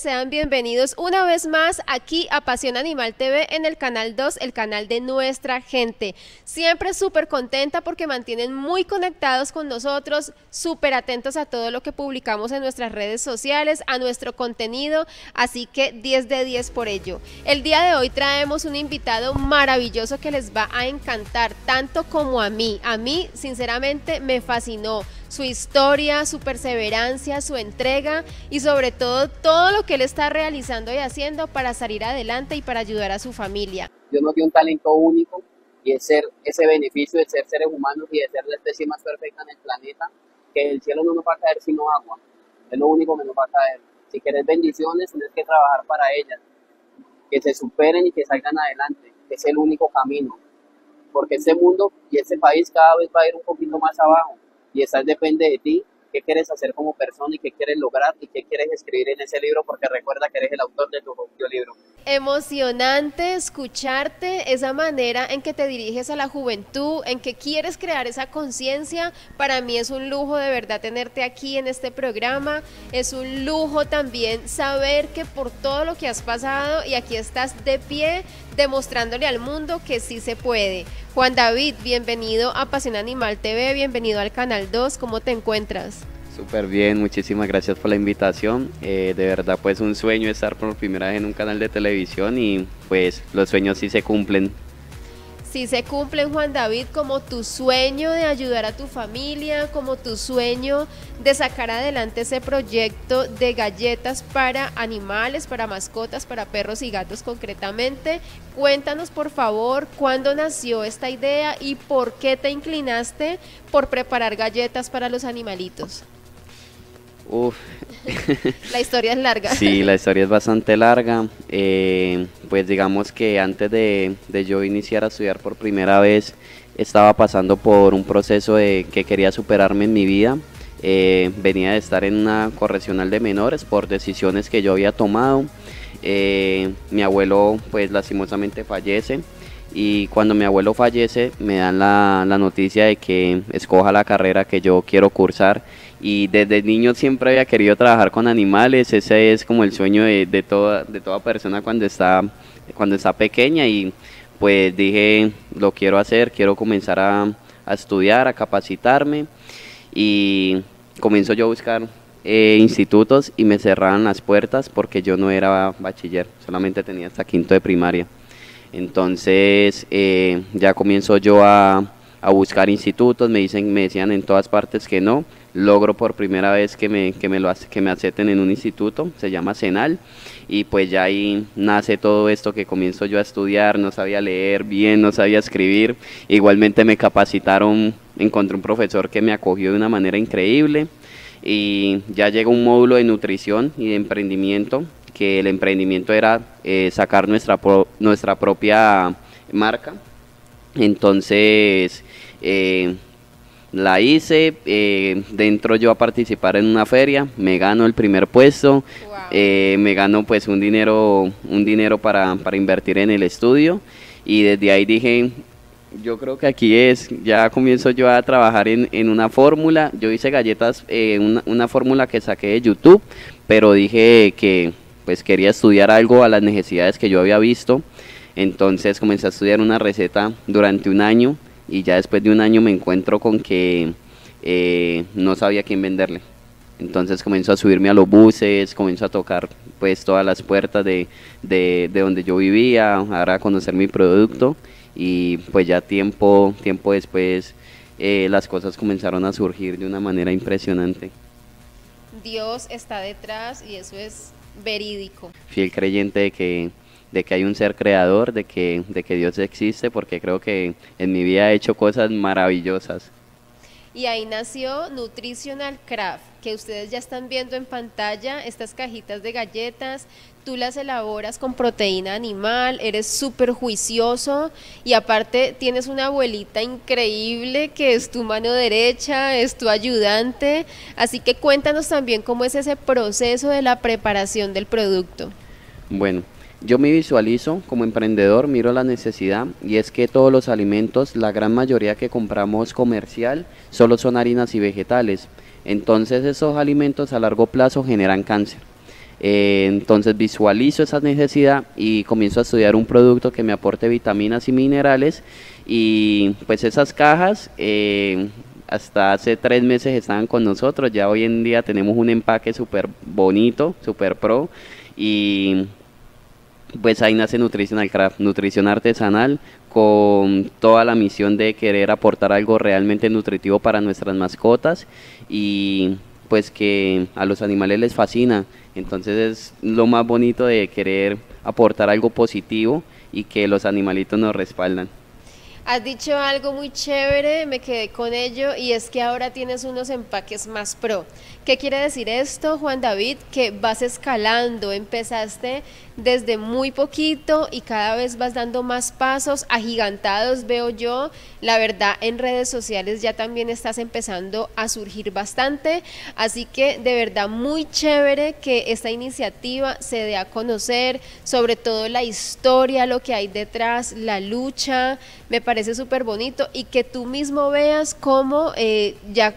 Sean bienvenidos una vez más aquí a Pasión Animal TV en el canal 2, el canal de nuestra gente. Siempre súper contenta porque mantienen muy conectados con nosotros, súper atentos a todo lo que publicamos en nuestras redes sociales, a nuestro contenido, así que 10 de 10 por ello. El día de hoy traemos un invitado maravilloso que les va a encantar, tanto como a mí. A mí, sinceramente, me fascinó su historia, su perseverancia, su entrega y sobre todo todo lo que él está realizando y haciendo para salir adelante y para ayudar a su familia. Dios nos dio un talento único y es ser ese beneficio de ser seres humanos y de ser la especie más perfecta en el planeta, que el cielo no nos va a caer sino agua, es lo único que nos va a caer. Si quieres bendiciones, tienes que trabajar para ellas, que se superen y que salgan adelante, que es el único camino, porque este mundo y este país cada vez va a ir un poquito más abajo y eso depende de ti, qué quieres hacer como persona y qué quieres lograr y qué quieres escribir en ese libro, porque recuerda que eres el autor de tu propio libro. Emocionante escucharte esa manera en que te diriges a la juventud, en que quieres crear esa conciencia. Para mí es un lujo de verdad tenerte aquí en este programa. Es un lujo también saber que por todo lo que has pasado y aquí estás de pie demostrándole al mundo que sí se puede. Juan David, bienvenido a Pasión Animal TV, bienvenido al Canal 2, ¿cómo te encuentras? Súper bien, muchísimas gracias por la invitación. Eh, de verdad, pues un sueño estar por primera vez en un canal de televisión y pues los sueños sí se cumplen si se cumplen, Juan David, como tu sueño de ayudar a tu familia, como tu sueño de sacar adelante ese proyecto de galletas para animales, para mascotas, para perros y gatos concretamente. Cuéntanos, por favor, cuándo nació esta idea y por qué te inclinaste por preparar galletas para los animalitos. Uf. la historia es larga. Sí, la historia es bastante larga. Eh, pues digamos que antes de, yo iniciar a estudiar por primera vez, estaba pasando por un proceso de que quería superarme en mi vida. Eh, venía de estar en una correccional de menores por decisiones que yo había tomado. Eh, mi abuelo pues lastimosamente fallece y cuando mi abuelo fallece me dan la, la noticia de que escoja la carrera que yo quiero cursar. Y desde niño siempre había querido trabajar con animales, ese es como el sueño de, de, toda, de toda persona cuando está, cuando está pequeña. Y pues dije, lo quiero hacer, quiero comenzar a, a estudiar, a capacitarme. Y comienzo yo a buscar eh, institutos y me cerraban las puertas porque yo no era bachiller, solamente tenía hasta quinto de primaria. Entonces eh, ya comienzo yo a, a buscar institutos, me, dicen, me decían en todas partes que no, logro por primera vez que me, que me, lo, que me acepten en un instituto, se llama Senal, y pues ya ahí nace todo esto que comienzo yo a estudiar, no sabía leer bien, no sabía escribir, igualmente me capacitaron, encontré un profesor que me acogió de una manera increíble, y ya llega un módulo de nutrición y de emprendimiento, que el emprendimiento era eh, sacar nuestra, nuestra propia marca, entonces... Eh, la hice, eh, dentro yo a participar en una feria, me gano el primer puesto, me gano pues un dinero, un dinero para, para invertir en el estudio. Y desde ahí dije, yo creo que aquí es, ya comienzo yo a trabajar en, en una fórmula, yo hice galletas, eh, una, una fórmula que saqué de YouTube, pero dije que pues quería estudiar algo a las necesidades que yo había visto, entonces comencé a estudiar una receta durante un año, y ya después de un año me encuentro con que eh, no sabía quién venderle. Entonces comenzó a subirme a los buses, comenzó a tocar pues todas las puertas de, de, donde yo vivía, ahora a conocer mi producto y pues ya tiempo, tiempo después eh, las cosas comenzaron a surgir de una manera impresionante. Dios está detrás y eso es verídico. Fiel creyente de que de que hay un ser creador, de que, de que Dios existe, porque creo que en mi vida he hecho cosas maravillosas. Y ahí nació Nutritional Craft, que ustedes ya están viendo en pantalla, estas cajitas de galletas, tú las elaboras con proteína animal, eres súper juicioso y aparte tienes una abuelita increíble que es tu mano derecha, es tu ayudante, así que cuéntanos también cómo es ese proceso de la preparación del producto. Bueno, yo me visualizo como emprendedor, miro la necesidad y es que todos los alimentos, la gran mayoría que compramos comercial, solo son harinas y vegetales. Entonces esos alimentos a largo plazo generan cáncer. Eh, entonces visualizo esa necesidad y comienzo a estudiar un producto que me aporte vitaminas y minerales y pues esas cajas eh, hasta hace tres meses estaban con nosotros, ya hoy en día tenemos un empaque súper bonito, súper pro y pues ahí nace Nutritional Craft, nutrición artesanal con toda la misión de querer aportar algo realmente nutritivo para nuestras mascotas y pues que a los animales les fascina. Entonces es lo más bonito de querer aportar algo positivo y que los animalitos nos respaldan. Has dicho algo muy chévere, me quedé con ello, y es que ahora tienes unos empaques más pro. ¿Qué quiere decir esto, Juan David? Que vas escalando, empezaste desde muy poquito y cada vez vas dando más pasos agigantados, veo yo. La verdad, en redes sociales ya también estás empezando a surgir bastante, así que de verdad muy chévere que esta iniciativa se dé a conocer, sobre todo la historia, lo que hay detrás, la lucha, me parece súper bonito y que tú mismo veas cómo eh, ya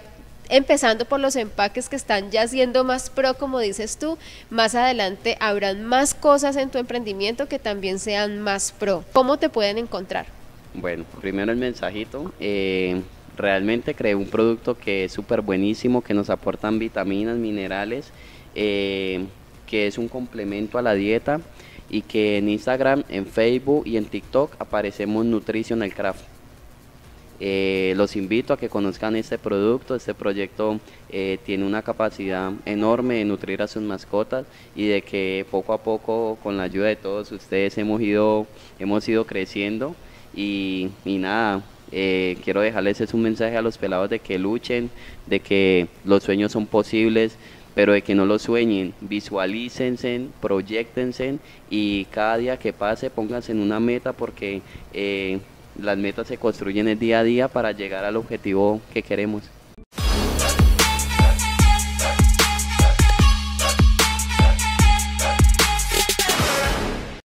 empezando por los empaques que están ya siendo más pro, como dices tú, más adelante habrán más cosas en tu emprendimiento que también sean más pro. ¿Cómo te pueden encontrar? Bueno, primero el mensajito. Eh, realmente creé un producto que es súper buenísimo, que nos aportan vitaminas, minerales, eh, que es un complemento a la dieta y que en Instagram, en Facebook y en TikTok aparecemos Nutritional Craft. Eh, los invito a que conozcan este producto. Este proyecto eh, tiene una capacidad enorme de nutrir a sus mascotas y de que poco a poco, con la ayuda de todos ustedes, hemos ido, hemos ido creciendo. Y, nada, eh, quiero dejarles es un mensaje a los pelados de que luchen, de que los sueños son posibles, pero de que no los sueñen, visualícense, proyectense y cada día que pase pónganse en una meta porque las metas se construyen el día a día para llegar al objetivo que queremos.